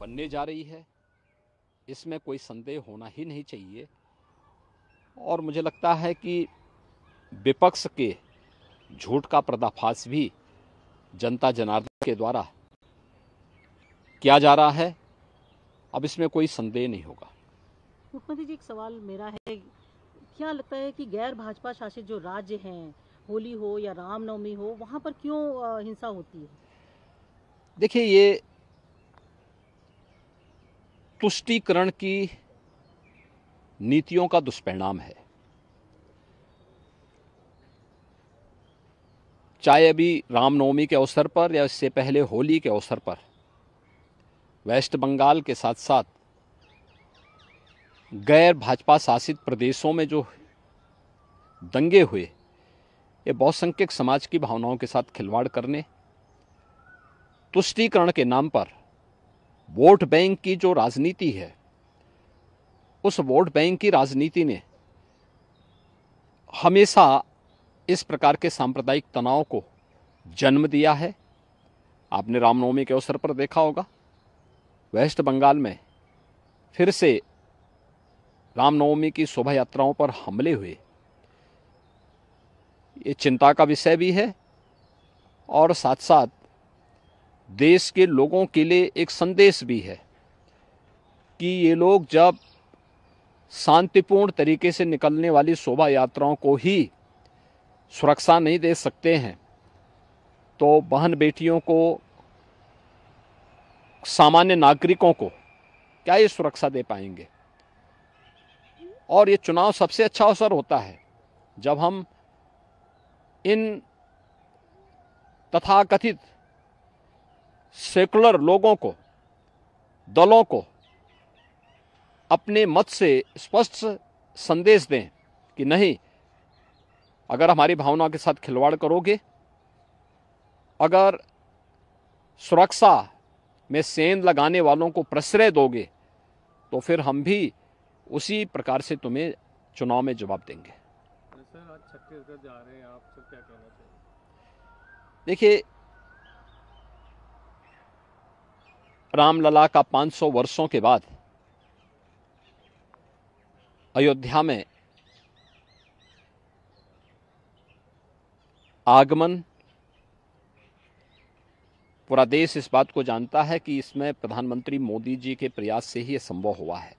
बनने जा रही है। इसमें कोई संदेह होना ही नहीं चाहिए। और मुझे लगता है कि विपक्ष के झूठ का पर्दाफाश भी जनता जनार्दन के द्वारा किया जा रहा है। अब इसमें कोई संदेह नहीं होगा। मुख्यमंत्री जी एक सवाल मेरा है। क्या लगता है कि गैर भाजपा शासित जो राज्य हैं होली हो या रामनवमी हो वहाँ पर क्यों हिंसा होती है? देखिए ये तुष्टीकरण की नीतियों का दुष्परिणाम है। चाहे अभी रामनवमी के अवसर पर या इससे पहले होली के अवसर पर, वेस्ट बंगाल के साथ साथ गैर भाजपा शासित प्रदेशों में जो दंगे हुए, ये बहुसंख्यक समाज की भावनाओं के साथ खिलवाड़ करने तुष्टीकरण के नाम पर वोट बैंक की जो राजनीति है, उस वोट बैंक की राजनीति ने हमेशा इस प्रकार के सांप्रदायिक तनाव को जन्म दिया है। आपने रामनवमी के अवसर पर देखा होगा। वेस्ट बंगाल में फिर से रामनवमी की शोभा यात्राओं पर हमले हुए। ये चिंता का विषय भी है और साथ साथ देश के लोगों के लिए एक संदेश भी है कि ये लोग जब शांतिपूर्ण तरीके से निकलने वाली शोभा यात्राओं को ही सुरक्षा नहीं दे सकते हैं तो बहन बेटियों को, सामान्य नागरिकों को क्या ये सुरक्षा दे पाएँगे? और ये चुनाव सबसे अच्छा अवसर होता है जब हम इन तथाकथित सेकुलर लोगों को दलों को अपने मत से स्पष्ट संदेश दें कि नहीं अगर हमारी भावना के साथ खिलवाड़ करोगे अगर सुरक्षा में सेंध लगाने वालों को प्रश्रय दोगे तो फिर हम भी उसी प्रकार से तुम्हें चुनाव में जवाब देंगे। सर आज छत्तीसगढ़ जा रहे हैं आप सर क्या कहना चाहिए देखिए रामलला का 500 वर्षों के बाद अयोध्या में आगमन पूरा देश इस बात को जानता है कि इसमें प्रधानमंत्री मोदी जी के प्रयास से ही यह संभव हुआ है।